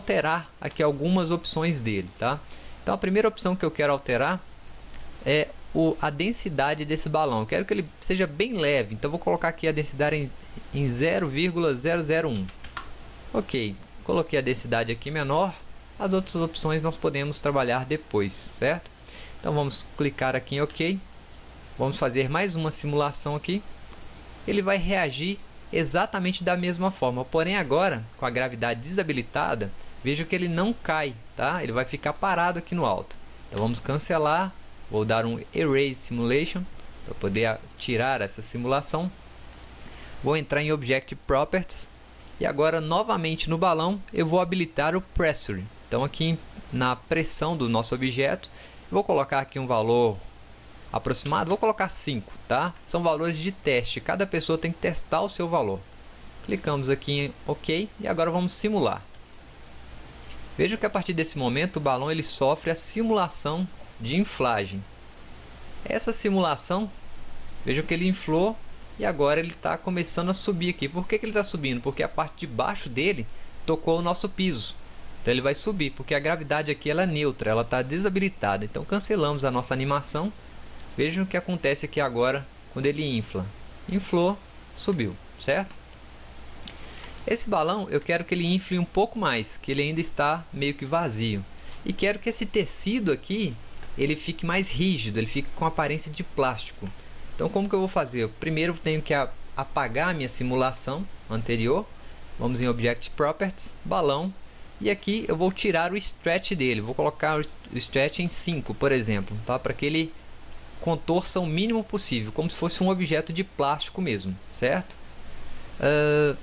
alterar aqui algumas opções dele, tá? Então a primeira opção que eu quero alterar é o, a densidade desse balão. Eu quero que ele seja bem leve, então vou colocar aqui a densidade em, em 0,001. Ok, coloquei a densidade aqui menor. As outras opções nós podemos trabalhar depois, certo? Então vamos clicar aqui em OK. Vamos fazer mais uma simulação aqui. Ele vai reagir exatamente da mesma forma, porém agora com a gravidade desabilitada, veja que ele não cai, tá? Ele vai ficar parado aqui no alto. Então vamos cancelar Vou dar um Erase Simulation para poder tirar essa simulação. Vou entrar em Object Properties e agora novamente no balão eu vou habilitar o Pressure. Então aqui na pressão do nosso objeto, vou colocar aqui um valor aproximado, vou colocar 5, tá? São valores de teste, cada pessoa tem que testar o seu valor. Clicamos aqui em OK e agora vamos simular. Veja que a partir desse momento o balão ele sofre a simulação de inflagem. Essa simulação, vejam que ele inflou e agora ele está começando a subir aqui. Por que, que ele está subindo? Porque a parte de baixo dele tocou o nosso piso. Então ele vai subir, porque a gravidade aqui ela é neutra, ela está desabilitada. Então cancelamos a nossa animação. Vejam o que acontece aqui agora quando ele infla. Inflou, subiu, certo? Esse balão eu quero que ele infle um pouco mais, que ele ainda está meio que vazio. E quero que esse tecido aqui ele fique mais rígido, ele fique com aparência de plástico. Então como que eu vou fazer? Eu primeiro tenho que apagar a minha simulação anterior. Vamos em Object Properties, balão, e aqui eu vou tirar o stretch dele. Vou colocar o stretch em 5, por exemplo, tá? para que ele contorça o mínimo possível, como se fosse um objeto de plástico mesmo, certo? Uh...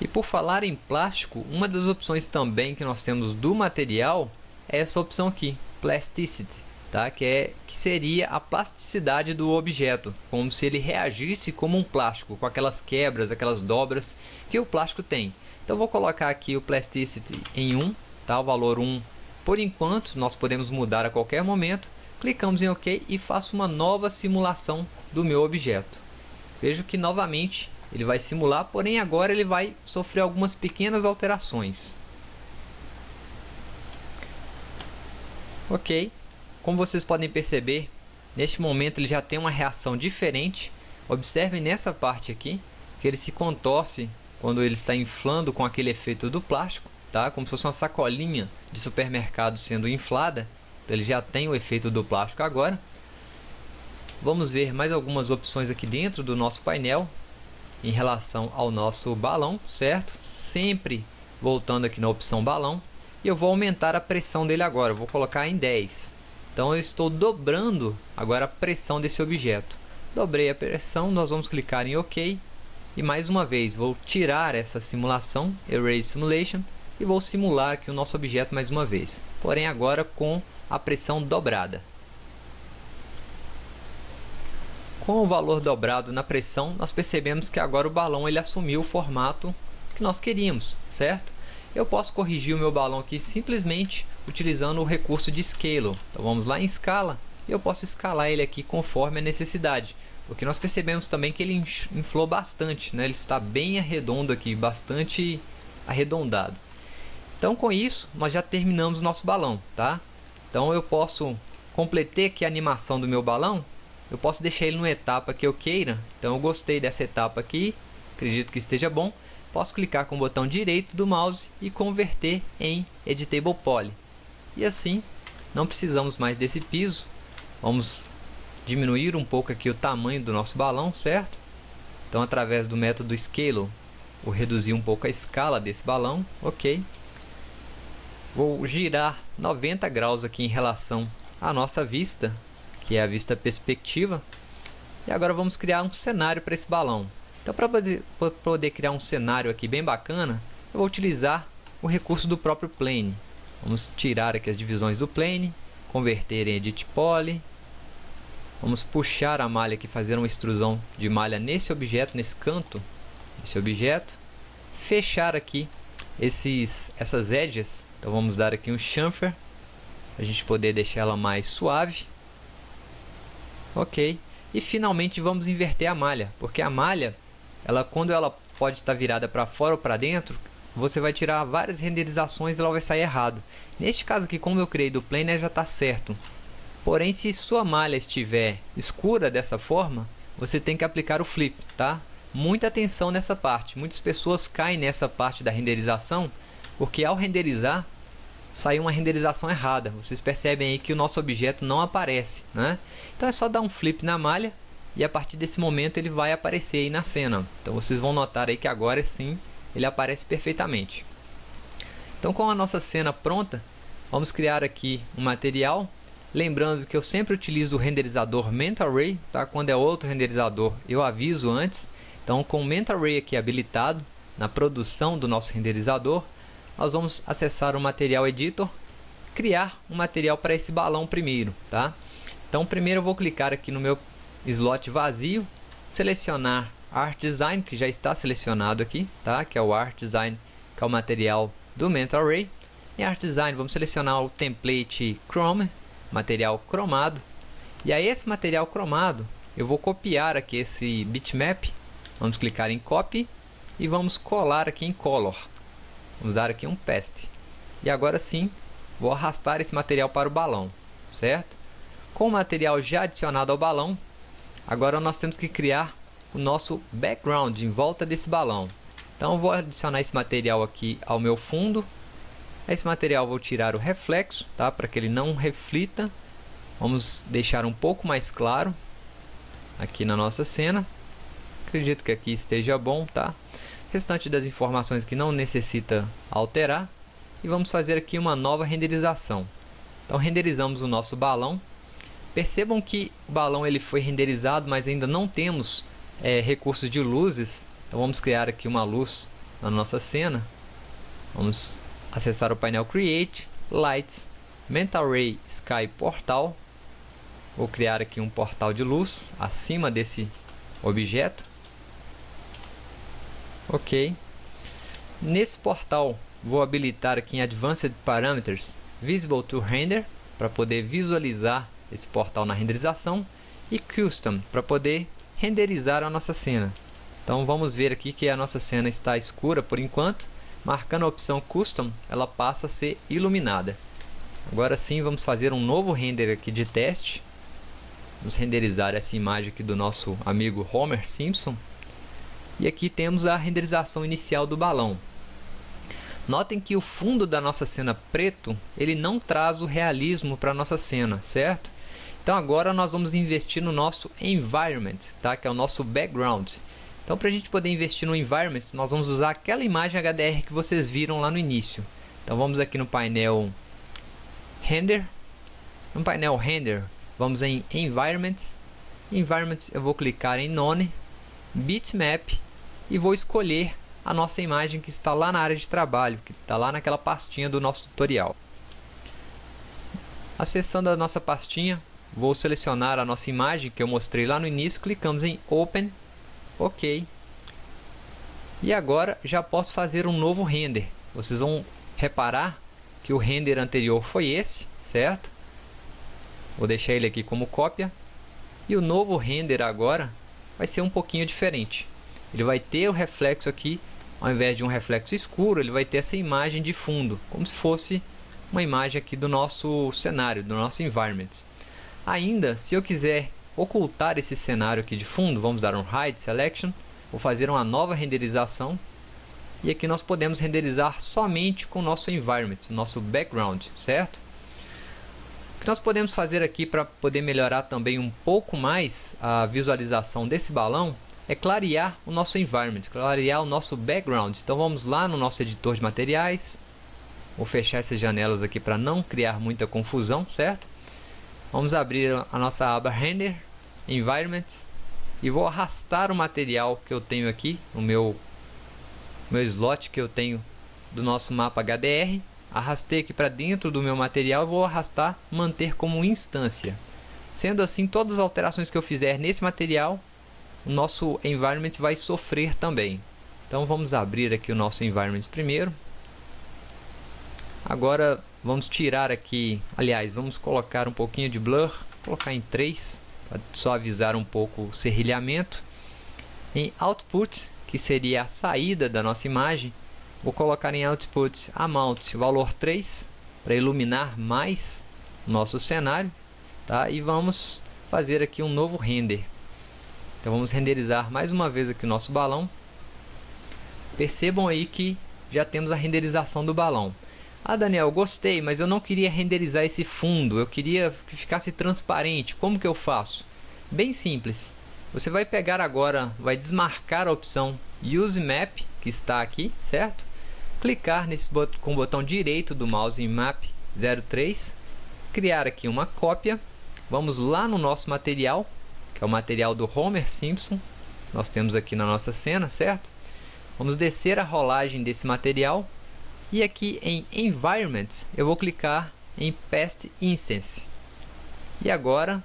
E por falar em plástico, uma das opções também que nós temos do material é essa opção aqui, Plasticity, tá? que, é, que seria a plasticidade do objeto, como se ele reagisse como um plástico, com aquelas quebras, aquelas dobras que o plástico tem. Então vou colocar aqui o Plasticity em 1, tá? o valor 1 por enquanto, nós podemos mudar a qualquer momento. Clicamos em OK e faço uma nova simulação do meu objeto. Vejo que novamente ele vai simular, porém agora ele vai sofrer algumas pequenas alterações. Ok, como vocês podem perceber, neste momento ele já tem uma reação diferente. Observem nessa parte aqui que ele se contorce quando ele está inflando com aquele efeito do plástico, tá? Como se fosse uma sacolinha de supermercado sendo inflada. Então, ele já tem o efeito do plástico agora. Vamos ver mais algumas opções aqui dentro do nosso painel em relação ao nosso balão, certo? Sempre voltando aqui na opção balão, e eu vou aumentar a pressão dele agora, eu vou colocar em 10. Então eu estou dobrando agora a pressão desse objeto. Dobrei a pressão, nós vamos clicar em OK e mais uma vez vou tirar essa simulação, Erase Simulation, e vou simular aqui o nosso objeto mais uma vez, porém agora com a pressão dobrada. Com o valor dobrado na pressão, nós percebemos que agora o balão ele assumiu o formato que nós queríamos, certo? eu posso corrigir o meu balão aqui simplesmente utilizando o recurso de Scale. Então vamos lá em escala e eu posso escalar ele aqui conforme a necessidade. Porque nós percebemos também que ele inflou bastante, né? ele está bem arredondo aqui, bastante arredondado. Então com isso nós já terminamos o nosso balão. Tá? Então eu posso completar aqui a animação do meu balão, eu posso deixar ele numa etapa que eu queira. Então eu gostei dessa etapa aqui, acredito que esteja bom posso clicar com o botão direito do mouse e converter em Editable Poly. E assim, não precisamos mais desse piso. Vamos diminuir um pouco aqui o tamanho do nosso balão, certo? Então, através do método Scale, vou reduzir um pouco a escala desse balão, ok? Vou girar 90 graus aqui em relação à nossa vista, que é a vista perspectiva. E agora vamos criar um cenário para esse balão. Então, para poder, poder criar um cenário aqui bem bacana, eu vou utilizar o recurso do próprio plane. Vamos tirar aqui as divisões do plane, converter em edit poly. Vamos puxar a malha aqui, fazer uma extrusão de malha nesse objeto, nesse canto desse objeto. Fechar aqui esses, essas edges. Então vamos dar aqui um chamfer, para a gente poder deixar ela mais suave. Ok. E finalmente vamos inverter a malha, porque a malha ela quando ela pode estar virada para fora ou para dentro, você vai tirar várias renderizações e ela vai sair errado. Neste caso aqui, como eu criei do Planner, já está certo. Porém, se sua malha estiver escura dessa forma, você tem que aplicar o flip, tá? Muita atenção nessa parte. Muitas pessoas caem nessa parte da renderização, porque ao renderizar, saiu uma renderização errada. Vocês percebem aí que o nosso objeto não aparece, né? Então é só dar um flip na malha e a partir desse momento ele vai aparecer aí na cena. Então vocês vão notar aí que agora sim ele aparece perfeitamente. Então com a nossa cena pronta, vamos criar aqui um material. Lembrando que eu sempre utilizo o renderizador MentaRay, tá? Quando é outro renderizador, eu aviso antes. Então com o MentaRay aqui habilitado na produção do nosso renderizador, nós vamos acessar o Material Editor, criar um material para esse balão primeiro, tá? Então primeiro eu vou clicar aqui no meu slot vazio, selecionar Art Design, que já está selecionado aqui, tá? que é o Art Design, que é o material do Mental Array. Em Art Design, vamos selecionar o template Chrome, material cromado. E aí, esse material cromado, eu vou copiar aqui esse bitmap. Vamos clicar em Copy e vamos colar aqui em Color. Vamos dar aqui um paste. E agora sim, vou arrastar esse material para o balão, certo? Com o material já adicionado ao balão, agora nós temos que criar o nosso background em volta desse balão. Então vou adicionar esse material aqui ao meu fundo. Esse material vou tirar o reflexo, tá? Para que ele não reflita. Vamos deixar um pouco mais claro aqui na nossa cena. Acredito que aqui esteja bom, tá? Restante das informações que não necessita alterar. E vamos fazer aqui uma nova renderização. Então renderizamos o nosso balão. Percebam que o balão ele foi renderizado, mas ainda não temos é, recursos de luzes. Então vamos criar aqui uma luz na nossa cena. Vamos acessar o painel Create, Lights, Mental Ray Sky Portal. Vou criar aqui um portal de luz acima desse objeto. Ok. Nesse portal vou habilitar aqui em Advanced Parameters Visible to Render para poder visualizar esse portal na renderização e Custom para poder renderizar a nossa cena. Então vamos ver aqui que a nossa cena está escura por enquanto, marcando a opção Custom, ela passa a ser iluminada. Agora sim vamos fazer um novo render aqui de teste. Vamos renderizar essa imagem aqui do nosso amigo Homer Simpson. E aqui temos a renderização inicial do balão. Notem que o fundo da nossa cena preto, ele não traz o realismo para a nossa cena, certo? Então agora nós vamos investir no nosso environment, tá? que é o nosso background. Então para a gente poder investir no environment, nós vamos usar aquela imagem HDR que vocês viram lá no início. Então vamos aqui no painel Render. No painel Render, vamos em Environment. Environment eu vou clicar em None, Bitmap e vou escolher a nossa imagem que está lá na área de trabalho, que está lá naquela pastinha do nosso tutorial. Acessando a nossa pastinha, Vou selecionar a nossa imagem que eu mostrei lá no início, clicamos em Open, OK. E agora já posso fazer um novo render. Vocês vão reparar que o render anterior foi esse, certo? Vou deixar ele aqui como cópia. E o novo render agora vai ser um pouquinho diferente. Ele vai ter o reflexo aqui, ao invés de um reflexo escuro, ele vai ter essa imagem de fundo, como se fosse uma imagem aqui do nosso cenário, do nosso environment. Ainda, se eu quiser ocultar esse cenário aqui de fundo, vamos dar um Hide Selection, vou fazer uma nova renderização e aqui nós podemos renderizar somente com o nosso environment, nosso background, certo? O que nós podemos fazer aqui para poder melhorar também um pouco mais a visualização desse balão é clarear o nosso environment, clarear o nosso background. Então vamos lá no nosso editor de materiais, vou fechar essas janelas aqui para não criar muita confusão, certo? Vamos abrir a nossa aba Render, Environment e vou arrastar o material que eu tenho aqui, o meu, meu slot que eu tenho do nosso mapa HDR. Arrastei aqui para dentro do meu material e vou arrastar manter como instância. Sendo assim, todas as alterações que eu fizer nesse material, o nosso environment vai sofrer também. Então vamos abrir aqui o nosso environment primeiro. Agora Vamos tirar aqui, aliás, vamos colocar um pouquinho de blur, colocar em 3 para suavizar um pouco o serrilhamento. Em output, que seria a saída da nossa imagem, Vou colocar em Output Amount valor 3 para iluminar mais o nosso cenário. Tá? E vamos fazer aqui um novo render. Então vamos renderizar mais uma vez aqui o nosso balão. Percebam aí que já temos a renderização do balão. Ah, Daniel, gostei, mas eu não queria renderizar esse fundo. Eu queria que ficasse transparente. Como que eu faço? Bem simples. Você vai pegar agora, vai desmarcar a opção Use Map, que está aqui, certo? Clicar nesse bot com o botão direito do mouse em Map 03, criar aqui uma cópia. Vamos lá no nosso material, que é o material do Homer Simpson. Nós temos aqui na nossa cena, certo? Vamos descer a rolagem desse material e aqui em Environment eu vou clicar em Past Instance. E agora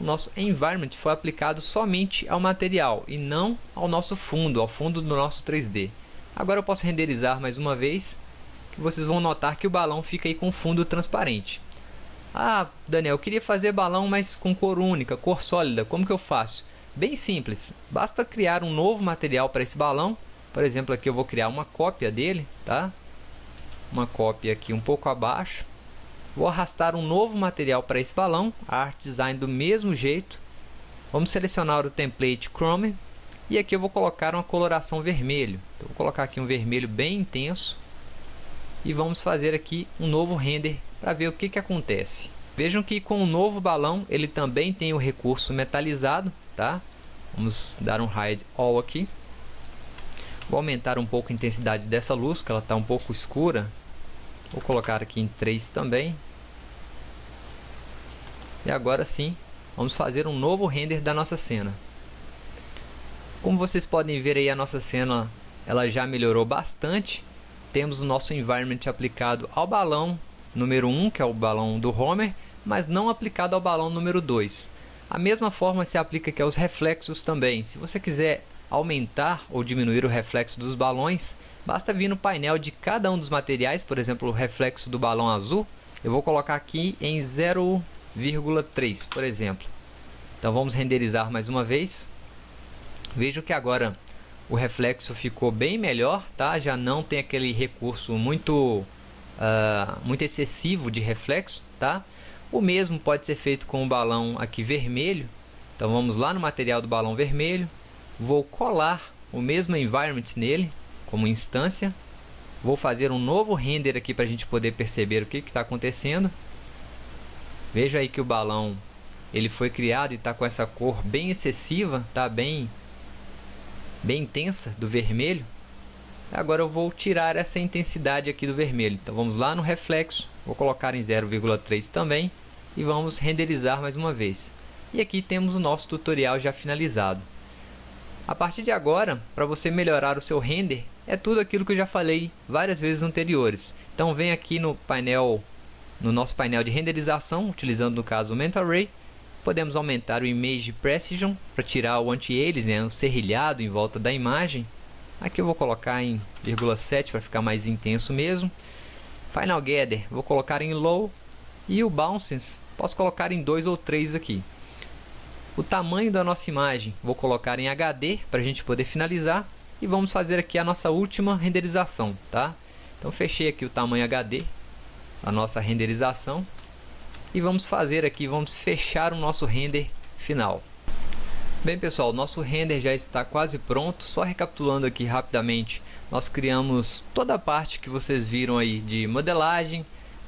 o nosso environment foi aplicado somente ao material e não ao nosso fundo, ao fundo do nosso 3D. Agora eu posso renderizar mais uma vez, que vocês vão notar que o balão fica aí com fundo transparente. Ah, Daniel, eu queria fazer balão, mas com cor única, cor sólida, como que eu faço? Bem simples, basta criar um novo material para esse balão. Por exemplo, aqui eu vou criar uma cópia dele, tá? Uma cópia aqui um pouco abaixo Vou arrastar um novo material para esse balão, Art Design do mesmo jeito. Vamos selecionar o template Chrome e aqui eu vou colocar uma coloração vermelho. Então, vou colocar aqui um vermelho bem intenso e vamos fazer aqui um novo render para ver o que, que acontece. Vejam que com o novo balão ele também tem o recurso metalizado, tá? Vamos dar um hide all aqui. Vou aumentar um pouco a intensidade dessa luz, que ela está um pouco escura, Vou colocar aqui em 3 também. E agora sim, vamos fazer um novo render da nossa cena. Como vocês podem ver aí, a nossa cena ela já melhorou bastante. Temos o nosso environment aplicado ao balão número 1, que é o balão do Homer, mas não aplicado ao balão número 2. A mesma forma se aplica aqui aos reflexos também. Se você quiser aumentar ou diminuir o reflexo dos balões, basta vir no painel de cada um dos materiais, por exemplo, o reflexo do balão azul, eu vou colocar aqui em 0,3, por exemplo. Então vamos renderizar mais uma vez. Vejo que agora o reflexo ficou bem melhor, tá? Já não tem aquele recurso muito uh, muito excessivo de reflexo, tá? O mesmo pode ser feito com o balão aqui vermelho. Então vamos lá no material do balão vermelho, vou colar o mesmo environment nele como instância. Vou fazer um novo render aqui para a gente poder perceber o que está acontecendo. Veja aí que o balão ele foi criado e está com essa cor bem excessiva, tá bem bem intensa do vermelho. Agora eu vou tirar essa intensidade aqui do vermelho. Então vamos lá no reflexo, vou colocar em 0,3 também e vamos renderizar mais uma vez. E aqui temos o nosso tutorial já finalizado. A partir de agora, para você melhorar o seu render, é tudo aquilo que eu já falei várias vezes anteriores. Então vem aqui no painel, no nosso painel de renderização, utilizando no caso o Mental Ray, podemos aumentar o Image Precision para tirar o anti-aliasing, né, o serrilhado em volta da imagem. Aqui eu vou colocar em 0,7 para ficar mais intenso mesmo. Final Gather, vou colocar em Low e o Bounces, posso colocar em 2 ou 3 aqui o tamanho da nossa imagem. Vou colocar em HD para a gente poder finalizar e vamos fazer aqui a nossa última renderização, tá? Então fechei aqui o tamanho HD, a nossa renderização e vamos fazer aqui, vamos fechar o nosso render final. Bem pessoal, nosso render já está quase pronto, só recapitulando aqui rapidamente, nós criamos toda a parte que vocês viram aí de modelagem,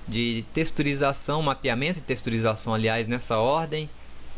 de texturização, mapeamento e texturização aliás nessa ordem,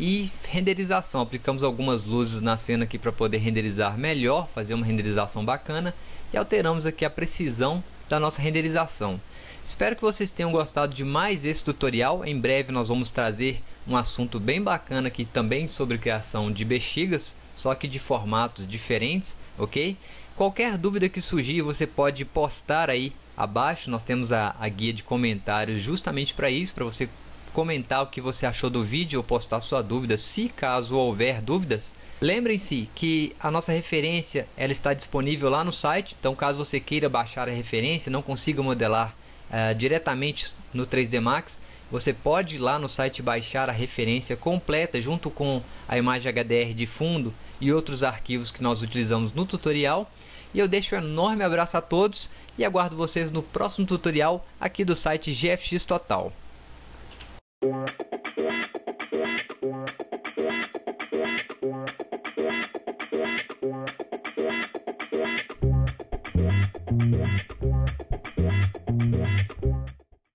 e renderização. Aplicamos algumas luzes na cena aqui para poder renderizar melhor, fazer uma renderização bacana e alteramos aqui a precisão da nossa renderização. Espero que vocês tenham gostado de mais esse tutorial. Em breve nós vamos trazer um assunto bem bacana aqui também sobre criação de bexigas, só que de formatos diferentes, ok? Qualquer dúvida que surgir, você pode postar aí abaixo. Nós temos a, a guia de comentários justamente para isso, para você comentar o que você achou do vídeo ou postar sua dúvida, se caso houver dúvidas. Lembrem-se que a nossa referência ela está disponível lá no site, então caso você queira baixar a referência, não consiga modelar uh, diretamente no 3D Max, você pode ir lá no site baixar a referência completa junto com a imagem HDR de fundo e outros arquivos que nós utilizamos no tutorial. E eu deixo um enorme abraço a todos e aguardo vocês no próximo tutorial aqui do site GFX Total.